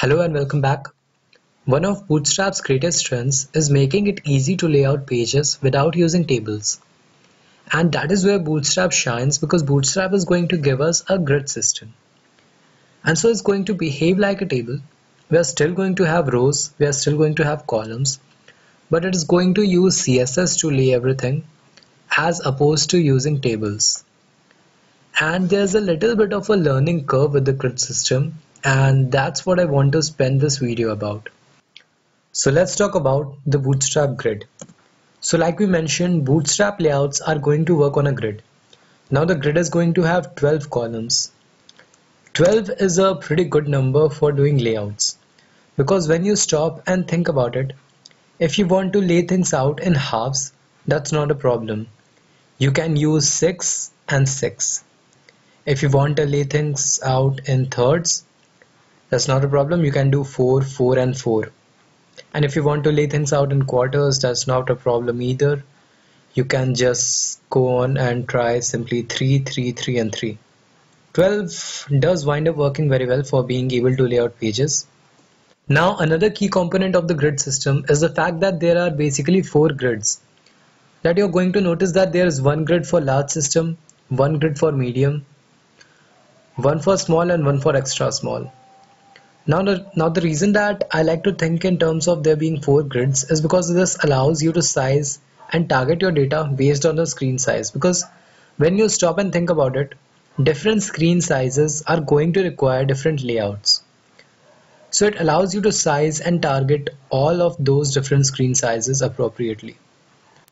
Hello and welcome back. One of Bootstrap's greatest strengths is making it easy to lay out pages without using tables. And that is where Bootstrap shines because Bootstrap is going to give us a grid system. And so it's going to behave like a table. We are still going to have rows, we are still going to have columns, but it is going to use CSS to lay everything as opposed to using tables. And there's a little bit of a learning curve with the grid system and that's what I want to spend this video about. So let's talk about the Bootstrap grid. So like we mentioned, Bootstrap layouts are going to work on a grid. Now the grid is going to have 12 columns. 12 is a pretty good number for doing layouts because when you stop and think about it, if you want to lay things out in halves, that's not a problem. You can use 6 and 6. If you want to lay things out in thirds, that's not a problem. You can do 4 4 and 4 and if you want to lay things out in quarters that's not a problem either. You can just go on and try simply 3 3 3 and 3 12 does wind up working very well for being able to lay out pages. Now another key component of the grid system is the fact that there are basically four grids. That you're going to notice that there is one grid for large system one grid for medium one for small and one for extra small now the, now the reason that I like to think in terms of there being four grids is because this allows you to size and target your data based on the screen size. Because when you stop and think about it different screen sizes are going to require different layouts. So it allows you to size and target all of those different screen sizes appropriately.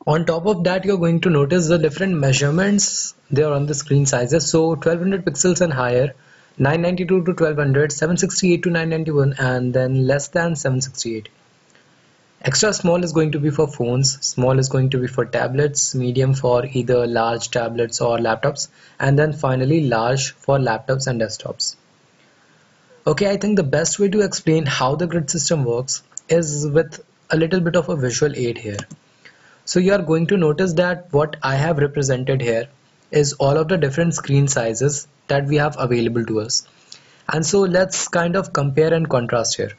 On top of that you're going to notice the different measurements there on the screen sizes. So 1200 pixels and higher 992 to 1200, 768 to 991 and then less than 768. Extra small is going to be for phones, small is going to be for tablets, medium for either large tablets or laptops and then finally large for laptops and desktops. Okay, I think the best way to explain how the grid system works is with a little bit of a visual aid here. So you are going to notice that what I have represented here is all of the different screen sizes that we have available to us. And so let's kind of compare and contrast here.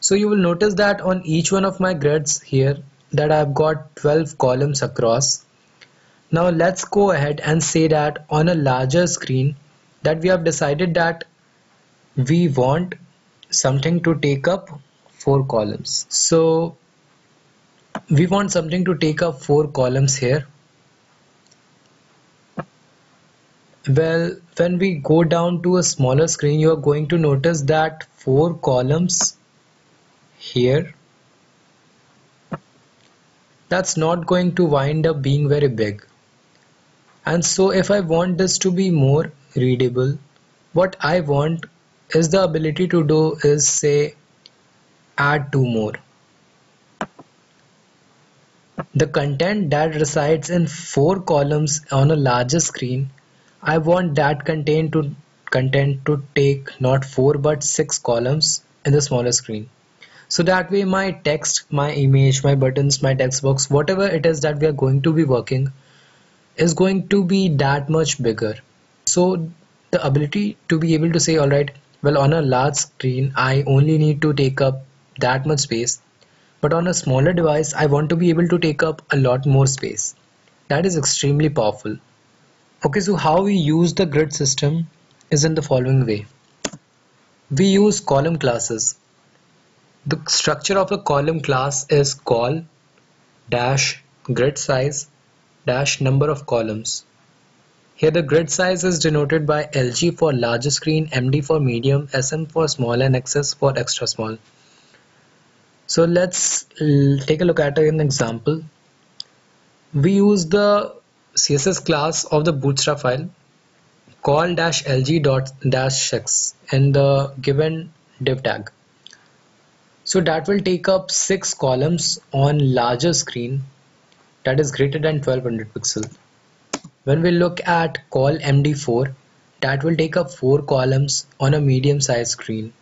So you will notice that on each one of my grids here that I've got 12 columns across. Now let's go ahead and say that on a larger screen that we have decided that we want something to take up four columns. So we want something to take up four columns here Well, when we go down to a smaller screen, you are going to notice that four columns here. That's not going to wind up being very big. And so if I want this to be more readable, what I want is the ability to do is say add two more. The content that resides in four columns on a larger screen I want that content to content to take not four but six columns in the smaller screen. So that way my text my image my buttons my text box whatever it is that we are going to be working is going to be that much bigger. So the ability to be able to say all right well on a large screen I only need to take up that much space but on a smaller device I want to be able to take up a lot more space. That is extremely powerful Okay, so how we use the grid system is in the following way. We use column classes. The structure of a column class is col dash grid size dash number of columns. Here the grid size is denoted by LG for larger screen, MD for medium, SM for small and XS for extra small. So let's take a look at an example. We use the css class of the bootstrap file col dash lg dot dash x in the given div tag. So that will take up six columns on larger screen that is greater than 1200 pixel. When we look at col md4 that will take up four columns on a medium sized screen.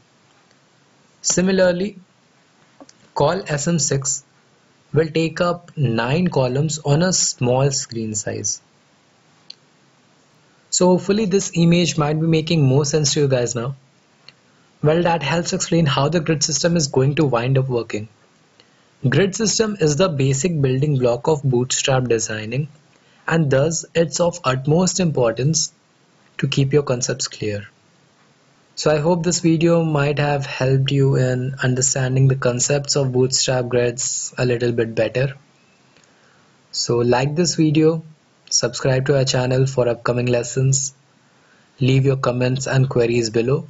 Similarly col sm6 will take up 9 columns on a small screen size. So hopefully this image might be making more sense to you guys now. Well, that helps explain how the grid system is going to wind up working. Grid system is the basic building block of bootstrap designing and thus it's of utmost importance to keep your concepts clear. So I hope this video might have helped you in understanding the concepts of bootstrap grids a little bit better. So like this video, subscribe to our channel for upcoming lessons, leave your comments and queries below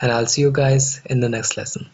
and I'll see you guys in the next lesson.